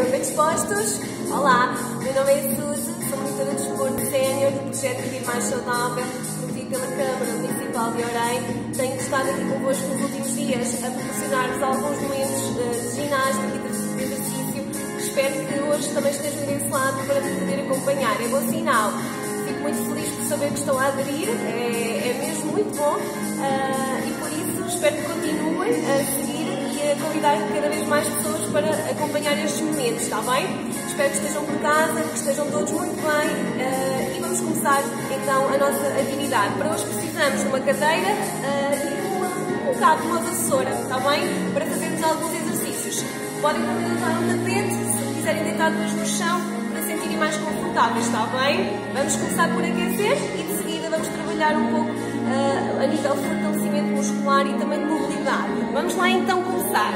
Estão bem dispostos? Olá, meu nome é Suzy, sou monitora de desporto sénior do projeto Viver Mais Saudável, promovido pela Câmara Municipal de Orem. Tenho estado aqui convosco nos últimos dias a proporcionar-vos alguns momentos uh, de ginástica e de exercício. Espero que hoje também estejam desse lado para me poder acompanhar. É bom sinal. Fico muito feliz por saber que estão a aderir, é, é mesmo muito bom uh, e por isso espero que continuem a seguir e a convidar cada vez mais pessoas para acompanhar estes momentos, está bem? Espero que estejam por casa, que estejam todos muito bem uh, e vamos começar então a nossa atividade. Para hoje precisamos de uma cadeira uh, e um cabo, uma vassoura, está bem? Para fazermos alguns exercícios. Podem também usar um tapete, se quiserem deitar depois no chão, para sentirem mais confortáveis, está bem? Vamos começar por aquecer e de seguida vamos trabalhar um pouco uh, a nível de fortalecimento muscular e também de mobilidade. Vamos lá então começar.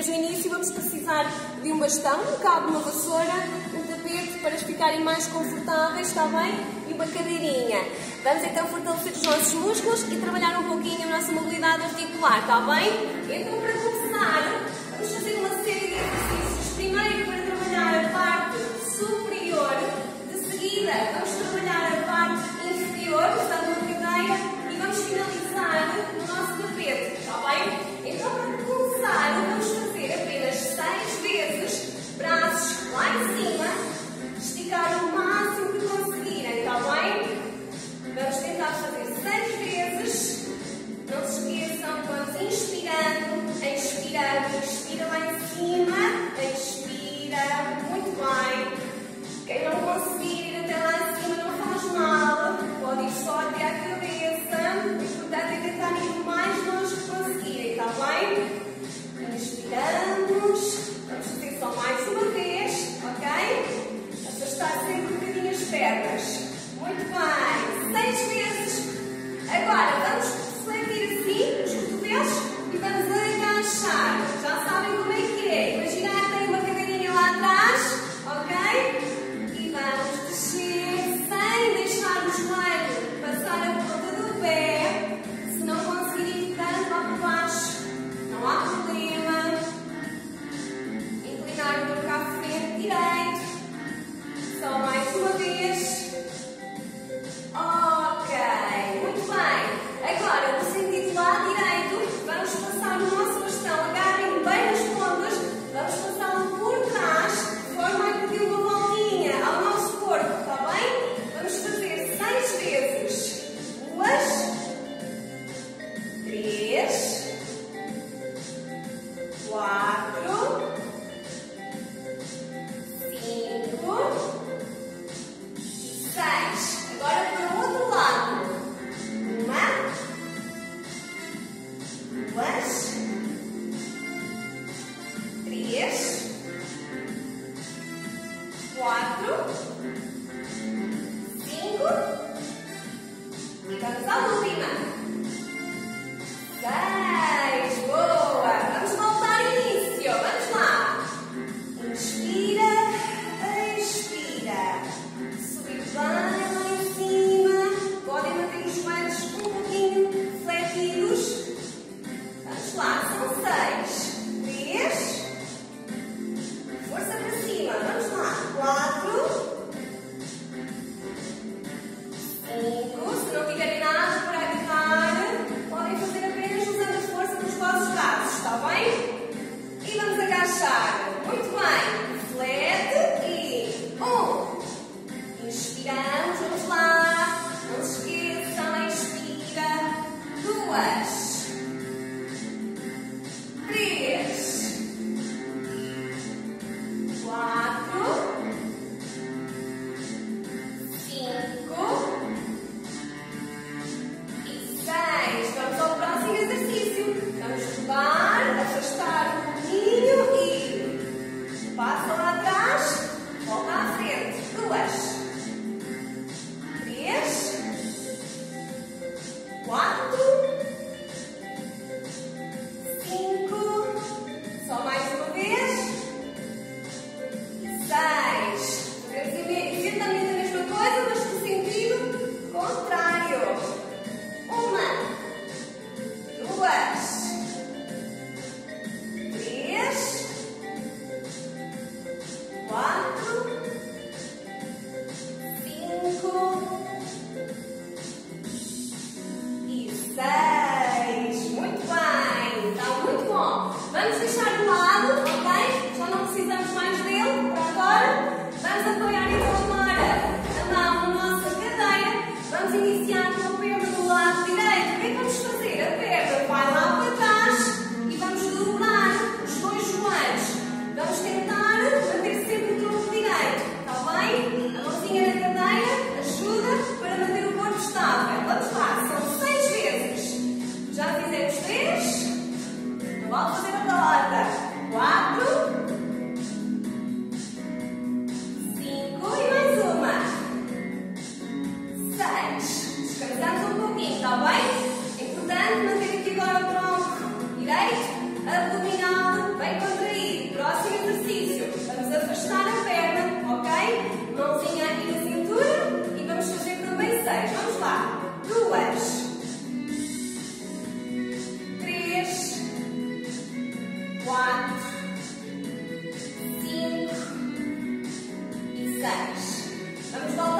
Desde o início vamos precisar de um bastão, um cabo, uma vassoura, um tapete para ficarem mais confortáveis, está bem? E uma cadeirinha. Vamos então fortalecer os nossos músculos e trabalhar um pouquinho a nossa mobilidade articular, está bem? Então, para começar, that. That was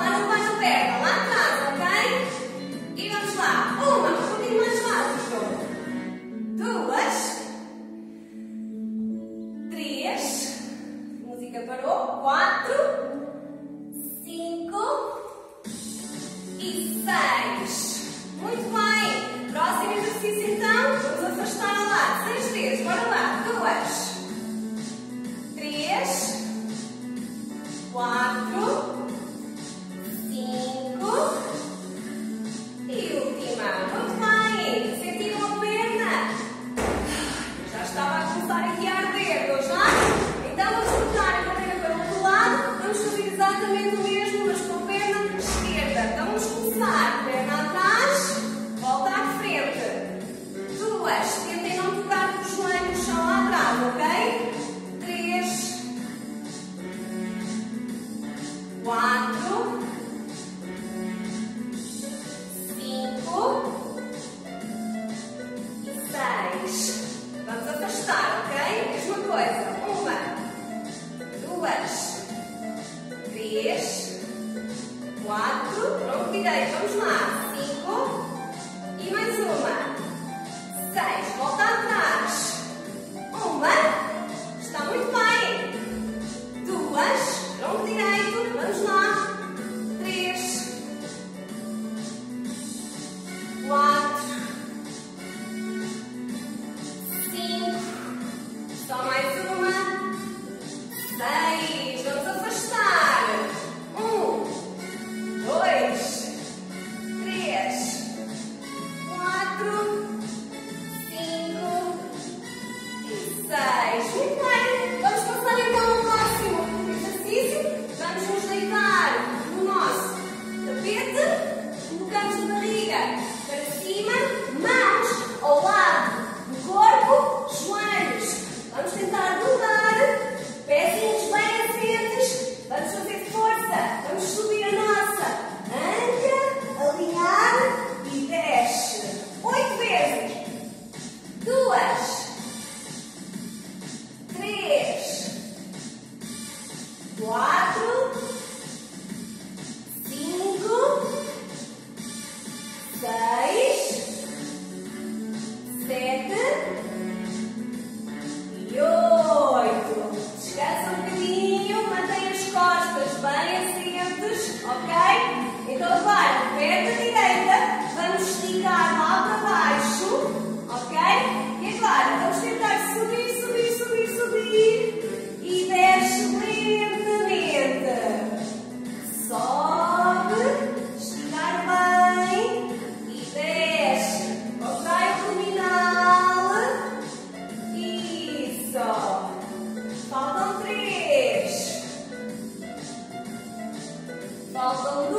also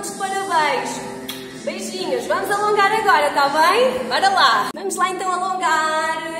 de parabéns. Beijinhos. Vamos alongar agora, está bem? Bora lá. Vamos lá então alongar.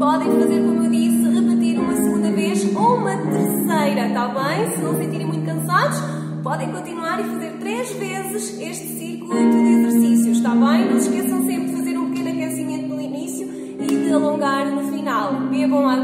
Podem fazer, como eu disse, repetir uma segunda vez ou uma terceira, está bem? Se não sentirem muito cansados, podem continuar e fazer três vezes este circuito de exercícios, está bem? Não se esqueçam sempre de fazer um pequeno aquecimento no início e de alongar no final. Bebam aguinha,